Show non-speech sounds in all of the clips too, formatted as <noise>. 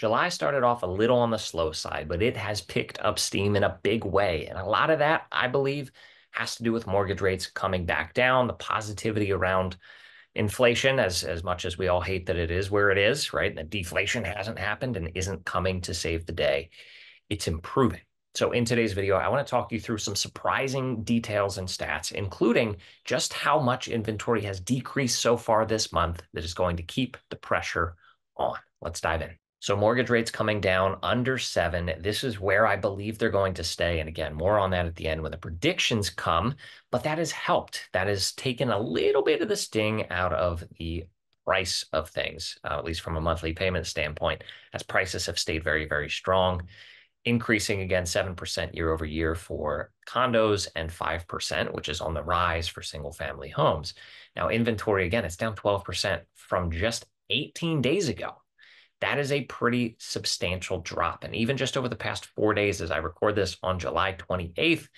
July started off a little on the slow side, but it has picked up steam in a big way. And a lot of that, I believe, has to do with mortgage rates coming back down, the positivity around inflation, as, as much as we all hate that it is where it is, right? The deflation hasn't happened and isn't coming to save the day. It's improving. So in today's video, I want to talk you through some surprising details and stats, including just how much inventory has decreased so far this month that is going to keep the pressure on. Let's dive in. So mortgage rates coming down under seven. This is where I believe they're going to stay. And again, more on that at the end when the predictions come. But that has helped. That has taken a little bit of the sting out of the price of things, uh, at least from a monthly payment standpoint, as prices have stayed very, very strong, increasing again 7% year over year for condos and 5%, which is on the rise for single family homes. Now, inventory, again, it's down 12% from just 18 days ago that is a pretty substantial drop. And even just over the past four days, as I record this on July 28th,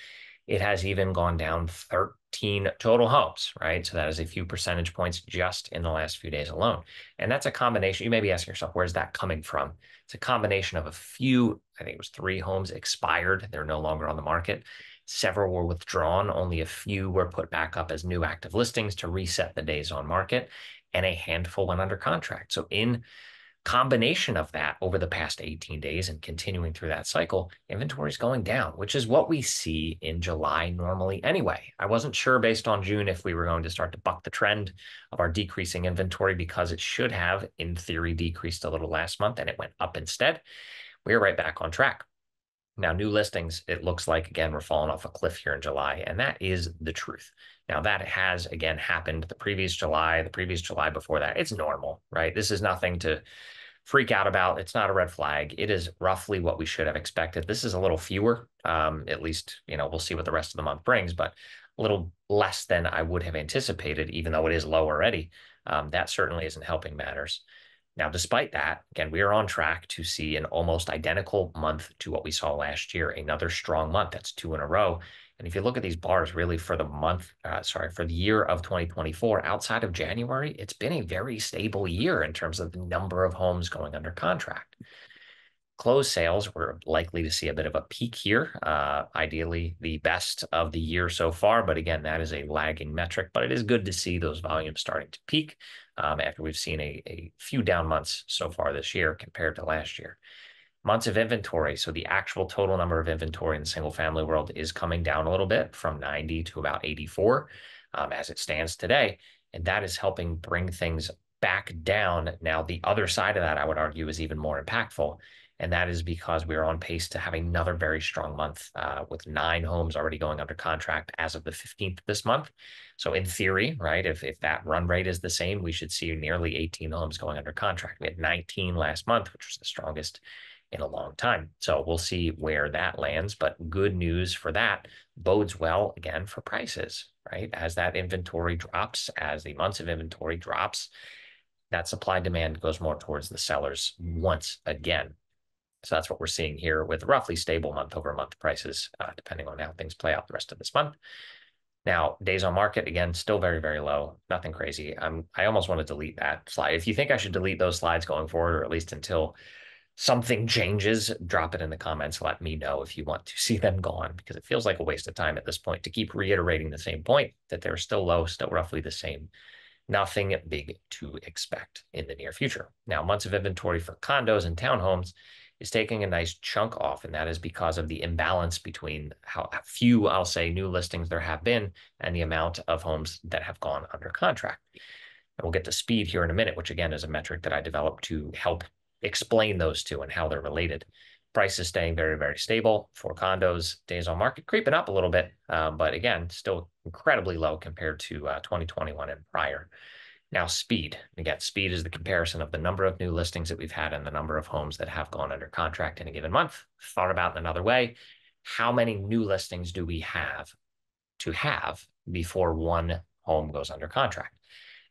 it has even gone down 13 total homes, right? So that is a few percentage points just in the last few days alone. And that's a combination. You may be asking yourself, where's that coming from? It's a combination of a few, I think it was three homes expired. They're no longer on the market. Several were withdrawn. Only a few were put back up as new active listings to reset the days on market. And a handful went under contract. So in combination of that over the past 18 days and continuing through that cycle, inventory is going down, which is what we see in July normally anyway. I wasn't sure based on June if we were going to start to buck the trend of our decreasing inventory because it should have, in theory, decreased a little last month and it went up instead. We're right back on track. Now, new listings, it looks like, again, we're falling off a cliff here in July, and that is the truth. Now, that has, again, happened the previous July, the previous July before that. It's normal, right? This is nothing to freak out about. It's not a red flag. It is roughly what we should have expected. This is a little fewer, um, at least, you know, we'll see what the rest of the month brings, but a little less than I would have anticipated, even though it is low already. Um, that certainly isn't helping matters. Now, despite that, again, we are on track to see an almost identical month to what we saw last year, another strong month. That's two in a row. And if you look at these bars really for the month, uh, sorry, for the year of 2024, outside of January, it's been a very stable year in terms of the number of homes going under contract. Closed sales, we're likely to see a bit of a peak here, uh, ideally the best of the year so far. But again, that is a lagging metric, but it is good to see those volumes starting to peak um, after we've seen a, a few down months so far this year compared to last year. Months of inventory, so the actual total number of inventory in the single family world is coming down a little bit from 90 to about 84 um, as it stands today. And that is helping bring things back down. Now, the other side of that, I would argue, is even more impactful and that is because we are on pace to have another very strong month uh, with nine homes already going under contract as of the 15th this month. So in theory, right, if, if that run rate is the same, we should see nearly 18 homes going under contract. We had 19 last month, which was the strongest in a long time. So we'll see where that lands, but good news for that bodes well again for prices, right? As that inventory drops, as the months of inventory drops, that supply demand goes more towards the sellers once again. So that's what we're seeing here with roughly stable month over month prices, uh, depending on how things play out the rest of this month. Now, days on market, again, still very, very low. Nothing crazy. I'm, I almost want to delete that slide. If you think I should delete those slides going forward, or at least until something changes, drop it in the comments. Let me know if you want to see them gone, because it feels like a waste of time at this point to keep reiterating the same point that they're still low, still roughly the same. Nothing big to expect in the near future. Now, months of inventory for condos and townhomes is taking a nice chunk off, and that is because of the imbalance between how few, I'll say, new listings there have been and the amount of homes that have gone under contract. And we'll get to speed here in a minute, which again is a metric that I developed to help explain those two and how they're related. Prices staying very, very stable for condos, days on market creeping up a little bit, um, but again, still incredibly low compared to uh, 2021 and prior. Now, speed. Again, speed is the comparison of the number of new listings that we've had and the number of homes that have gone under contract in a given month. Thought about in another way, how many new listings do we have to have before one home goes under contract?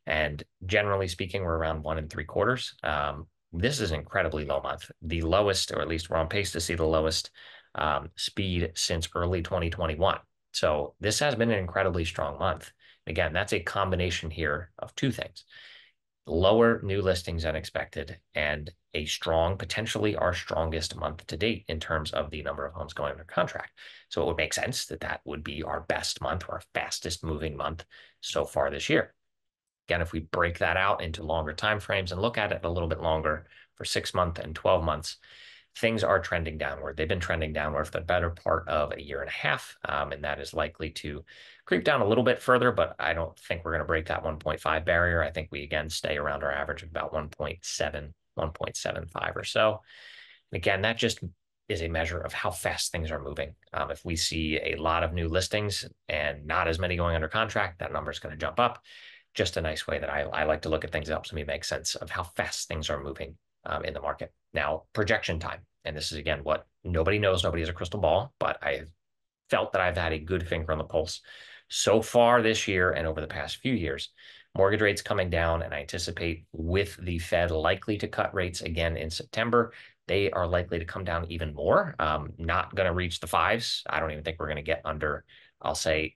And generally speaking, we're around one and three quarters. Um, this is an incredibly low month, the lowest, or at least we're on pace to see the lowest um, speed since early 2021. So this has been an incredibly strong month. Again, that's a combination here of two things. lower new listings than expected, and a strong, potentially our strongest month to date in terms of the number of homes going under contract. So it would make sense that that would be our best month, or our fastest moving month so far this year. Again, if we break that out into longer time frames and look at it a little bit longer for six months and 12 months, things are trending downward. They've been trending downward for the better part of a year and a half, um, and that is likely to creep down a little bit further, but I don't think we're going to break that 1.5 barrier. I think we again stay around our average of about 1.7, 1.75 or so. And again, that just is a measure of how fast things are moving. Um, if we see a lot of new listings and not as many going under contract, that number is going to jump up. Just a nice way that I, I like to look at things. It helps me make sense of how fast things are moving um, in the market. Now, projection time. And this is, again, what nobody knows. Nobody has a crystal ball, but I felt that I've had a good finger on the pulse so far this year and over the past few years. Mortgage rates coming down, and I anticipate with the Fed likely to cut rates again in September, they are likely to come down even more. Um, not going to reach the fives. I don't even think we're going to get under, I'll say,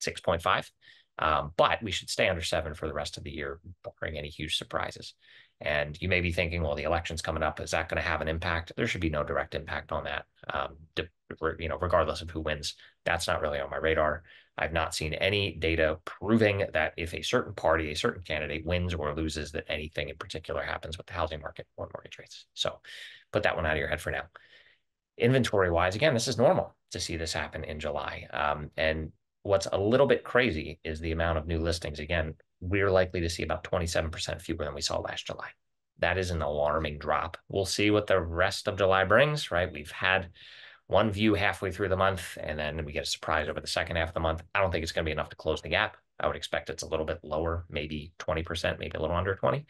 6.5. Um, but we should stay under seven for the rest of the year, barring any huge surprises. And you may be thinking, well, the election's coming up. Is that going to have an impact? There should be no direct impact on that. Um, you know, regardless of who wins, that's not really on my radar. I've not seen any data proving that if a certain party, a certain candidate wins or loses, that anything in particular happens with the housing market or mortgage rates. So put that one out of your head for now. Inventory wise, again, this is normal to see this happen in July. Um, and what's a little bit crazy is the amount of new listings. Again, we're likely to see about 27% fewer than we saw last July. That is an alarming drop. We'll see what the rest of July brings, right? We've had one view halfway through the month, and then we get a surprise over the second half of the month. I don't think it's going to be enough to close the gap. I would expect it's a little bit lower, maybe 20%, maybe a little under 20.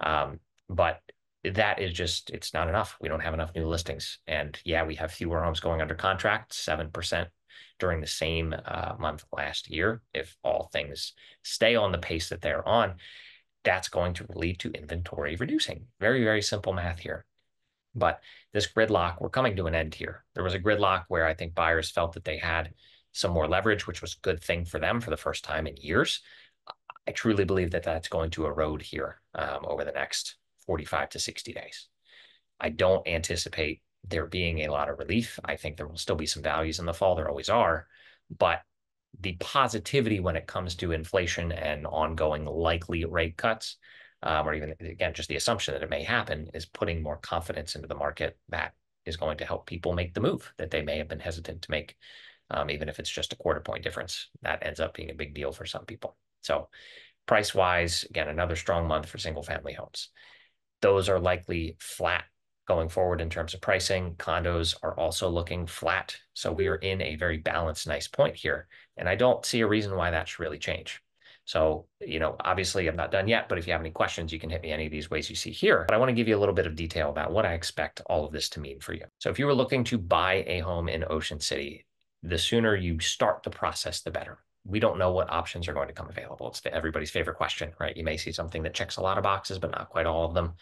Um, but that is just, it's not enough. We don't have enough new listings. And yeah, we have fewer homes going under contract, 7% during the same uh, month last year. If all things stay on the pace that they're on, that's going to lead to inventory reducing. Very, very simple math here. But this gridlock, we're coming to an end here. There was a gridlock where I think buyers felt that they had some more leverage, which was a good thing for them for the first time in years. I truly believe that that's going to erode here um, over the next 45 to 60 days. I don't anticipate there being a lot of relief. I think there will still be some values in the fall. There always are. But the positivity when it comes to inflation and ongoing likely rate cuts, um, or even again, just the assumption that it may happen, is putting more confidence into the market that is going to help people make the move that they may have been hesitant to make, um, even if it's just a quarter point difference. That ends up being a big deal for some people. So, price wise, again, another strong month for single family homes. Those are likely flat going forward in terms of pricing. Condos are also looking flat. So we are in a very balanced, nice point here. And I don't see a reason why that should really change. So, you know, obviously I'm not done yet, but if you have any questions, you can hit me any of these ways you see here. But I want to give you a little bit of detail about what I expect all of this to mean for you. So if you were looking to buy a home in Ocean City, the sooner you start the process, the better. We don't know what options are going to come available. It's everybody's favorite question, right? You may see something that checks a lot of boxes, but not quite all of them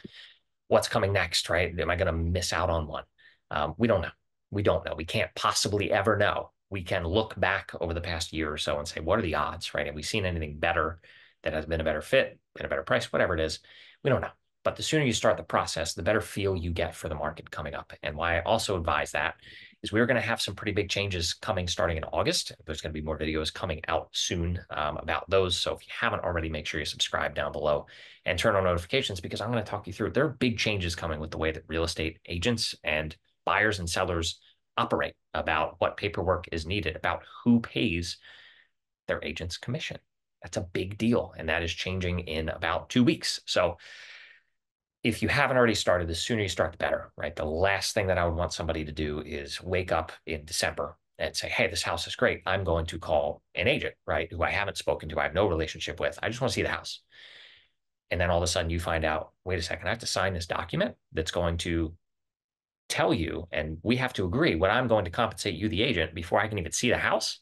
what's coming next, right? Am I going to miss out on one? Um, we don't know. We don't know. We can't possibly ever know. We can look back over the past year or so and say, what are the odds, right? Have we seen anything better that has been a better fit, been a better price, whatever it is? We don't know. But the sooner you start the process, the better feel you get for the market coming up. And why I also advise that is we're going to have some pretty big changes coming starting in August. There's going to be more videos coming out soon um, about those. So if you haven't already, make sure you subscribe down below and turn on notifications because I'm going to talk you through. There are big changes coming with the way that real estate agents and buyers and sellers operate about what paperwork is needed, about who pays their agent's commission. That's a big deal. And that is changing in about two weeks. So if you haven't already started, the sooner you start, the better, right? The last thing that I would want somebody to do is wake up in December and say, hey, this house is great. I'm going to call an agent, right? Who I haven't spoken to, I have no relationship with. I just want to see the house. And then all of a sudden you find out, wait a second, I have to sign this document that's going to tell you, and we have to agree what I'm going to compensate you, the agent, before I can even see the house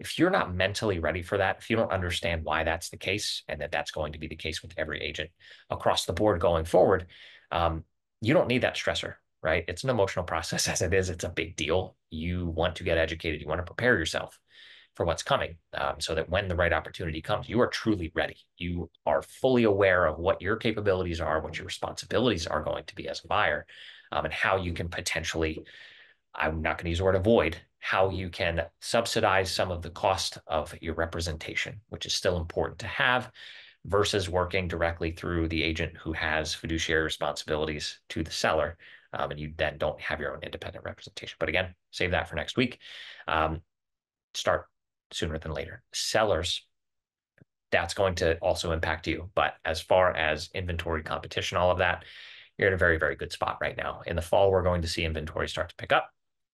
if you're not mentally ready for that, if you don't understand why that's the case and that that's going to be the case with every agent across the board going forward, um, you don't need that stressor, right? It's an emotional <laughs> process as it is. It's a big deal. You want to get educated. You want to prepare yourself for what's coming um, so that when the right opportunity comes, you are truly ready. You are fully aware of what your capabilities are, what your responsibilities are going to be as a buyer, um, and how you can potentially, I'm not going to use the word avoid, how you can subsidize some of the cost of your representation, which is still important to have versus working directly through the agent who has fiduciary responsibilities to the seller. Um, and you then don't have your own independent representation. But again, save that for next week. Um, start sooner than later. Sellers, that's going to also impact you. But as far as inventory competition, all of that, you're in a very, very good spot right now. In the fall, we're going to see inventory start to pick up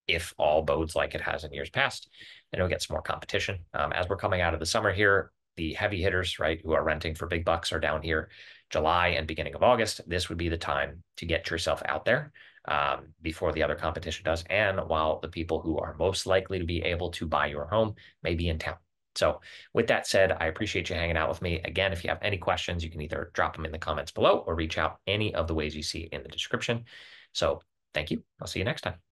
if all bodes like it has in years past, and it'll get some more competition. Um, as we're coming out of the summer here, the heavy hitters, right, who are renting for big bucks are down here July and beginning of August. This would be the time to get yourself out there um, before the other competition does, and while the people who are most likely to be able to buy your home may be in town. So, with that said, I appreciate you hanging out with me. Again, if you have any questions, you can either drop them in the comments below or reach out any of the ways you see in the description. So, thank you. I'll see you next time.